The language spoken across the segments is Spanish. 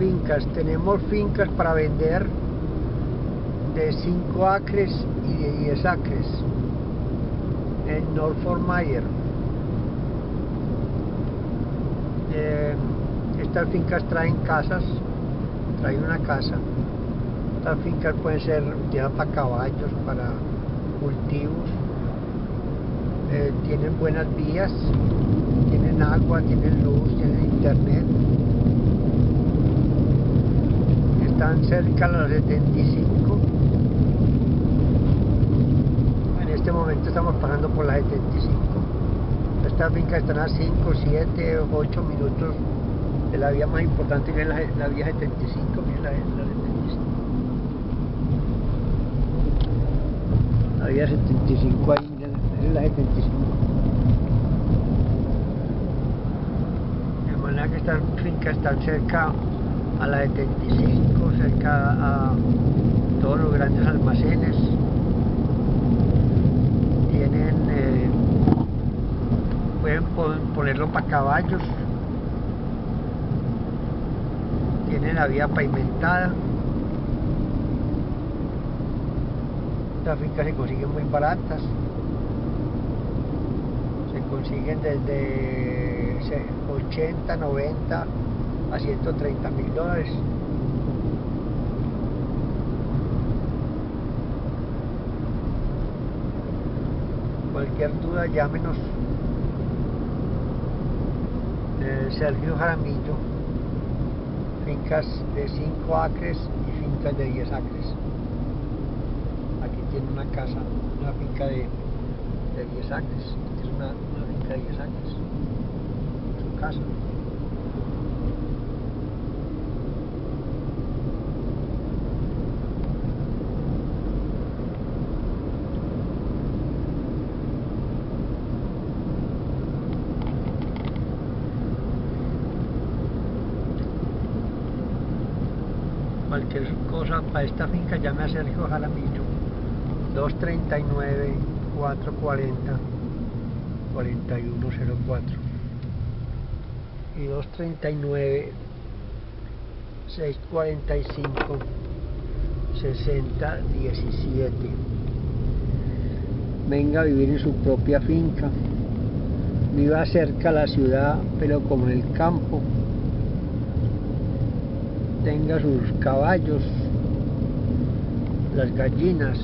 fincas. Tenemos fincas para vender de 5 acres y de 10 acres en Norfolk Mayer. Eh, estas fincas traen casas, traen una casa. Estas fincas pueden ser utilizadas para caballos, para cultivos. Eh, tienen buenas vías, tienen agua, tienen luz, tienen internet. Están cerca de los 75. En este momento estamos pasando por la 75. Estas fincas están a 5, 7, 8 minutos de la vía más importante que es la, la vía 75, que la, la 75. La vía 75 ahí, es la 75. De manera que estas fincas están cerca a la 75, cerca a todos los grandes almacenes. Tienen, eh, pueden ponerlo para caballos. Tienen la vía pavimentada. Estas fincas se consiguen muy baratas. Se consiguen desde 80, 90 a 130 mil dólares. Cualquier duda llámenos. Eh, Sergio Jaramillo, fincas de 5 acres y fincas de 10 acres. Aquí tiene una casa, una finca de, de 10 acres. Es una, finca de 10 acres. Casa. Cualquier cosa para esta finca llame a Sergio Jaramillo 239 440 4104 y 239 645 6017 venga a vivir en su propia finca. Viva cerca a la ciudad pero como en el campo tenga sus caballos, las gallinas.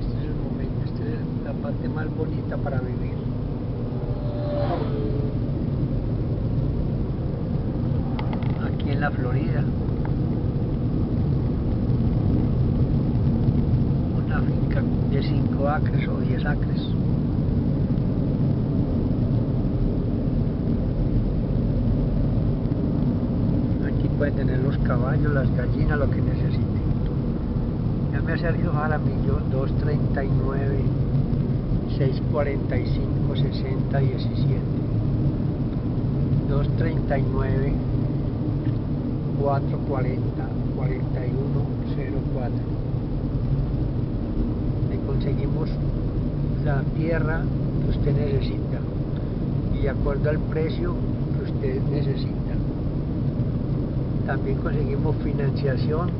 Este es el momento, esta es la parte más bonita para vivir. Aquí en la Florida. Una finca de 5 acres o 10 acres. Pueden tener los caballos, las gallinas, lo que necesiten. Llame a Sergio Jaramillo 239 645 60 17 239 440 4104 Le conseguimos la tierra que usted necesita. Y de acuerdo al precio que usted necesita también conseguimos financiación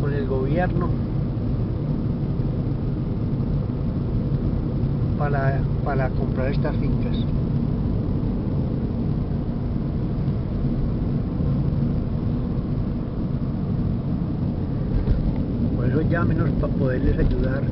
con el gobierno para, para comprar estas fincas. Por eso llámenos para poderles ayudar.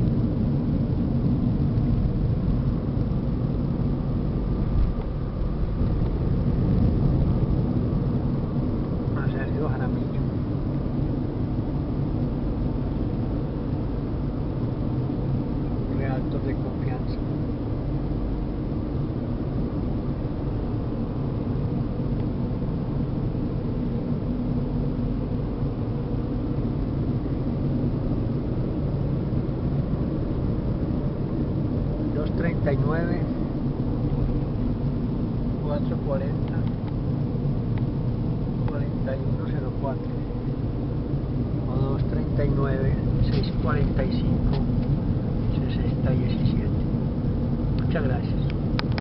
439 440 4104 o 239 645 6017 muchas gracias.